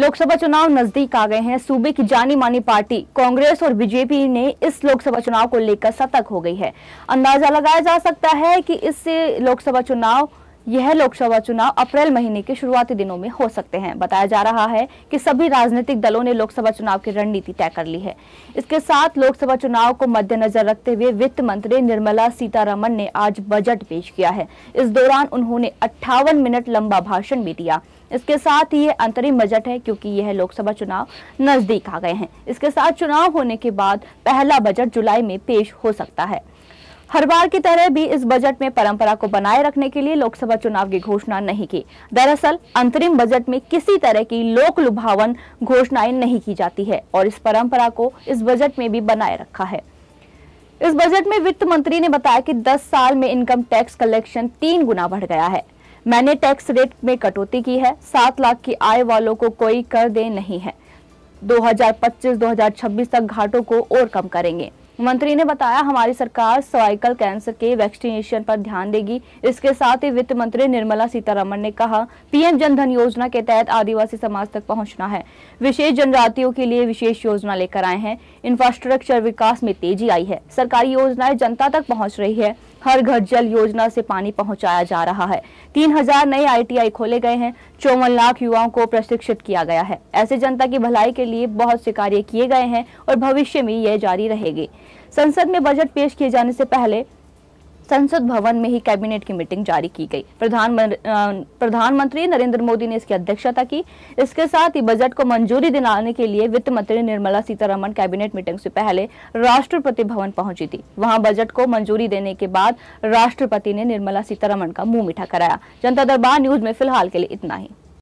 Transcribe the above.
लोकसभा चुनाव नज़दीक आ गए हैं। सूबे की जानी मानी पार्टी कांग्रेस और बीजेपी ने इस लोकसभा चुनाव को लेकर सतर्क हो गई है। अंदाज़ा लगाया जा सकता है कि इससे लोकसभा चुनाव यह लोकसभा चुनाव अप्रैल महीने के शुरुआती दिनों में हो सकते हैं। बताया जा रहा है कि सभी राजनीतिक दलों ने लोकसभा चुनाव की रणनीति तय कर ली है। इसके साथ लोकसभा चुनाव को मद्देनजर रखते हुए वित्त मंत्री निर्मला सीतारमन ने आज बजट पेश किया है। इस दौरान उन्होंने अट्ठावन मिनट लंबा भाषण भी दिया। इसके साथ ही ये अंतरिम बजट है क्योंकि यह लोकसभा चुनाव नज़दीक आ गए हैं। इसके साथ चुनाव होने के बाद पहला बजट जुलाई में पेश हो सकता है। हर बार की तरह भी इस बजट में परंपरा को बनाए रखने के लिए लोकसभा चुनाव की घोषणा नहीं की। दरअसल, अंतरिम बजट में किसी तरह की लोक लुभावन घोषणाएँ नहीं की जाती है और इस परंपरा को इस बजट में भी बनाए रखा है। इस बजट में वित्त मंत्री ने बताया कि 10 साल में इनकम टैक्स कलेक्शन तीन गुना बढ़ गया है। मैंने टैक्स रेट में कटौती की है, सात लाख की आय वालों को कोई कर दे नहीं है। 2025-2026 तक घाटों को और कम करेंगे। मंत्री ने बताया, हमारी सरकार सर्वाइकल कैंसर के वैक्सीनेशन पर ध्यान देगी। इसके साथ ही वित्त मंत्री निर्मला सीतारमण ने कहा, पीएम जनधन योजना के तहत आदिवासी समाज तक पहुँचना है। विशेष जनजातियों के लिए विशेष योजना लेकर आए हैं। इंफ्रास्ट्रक्चर विकास में तेज़ी आई है। सरकारी योजनाएँ जनता तक पहुँच रही है। हर घर जल योजना से पानी पहुँचाया जा रहा है। तीन हज़ार नए आईटीआई खोले गए हैं। चौवन लाख युवाओं को प्रशिक्षित किया गया है। ऐसे जनता की भलाई के लिए बहुत से कार्य किए गए हैं और भविष्य में यह जारी रहेगी। संसद में बजट पेश किए जाने से पहले संसद भवन में ही कैबिनेट की मीटिंग जारी की गई। प्रधान प्रधानमंत्री नरेंद्र मोदी ने इसकी अध्यक्षता की। इसके साथ ही बजट को मंजूरी दिलाने के लिए वित्त मंत्री निर्मला सीतारमण कैबिनेट मीटिंग से पहले राष्ट्रपति भवन पहुँची थी। वहाँ बजट को मंजूरी देने के बाद राष्ट्रपति ने निर्मला सीतारमण का मुँह मीठा कराया। जनता दरबार न्यूज़ में फ़िलहाल के लिए इतना ही।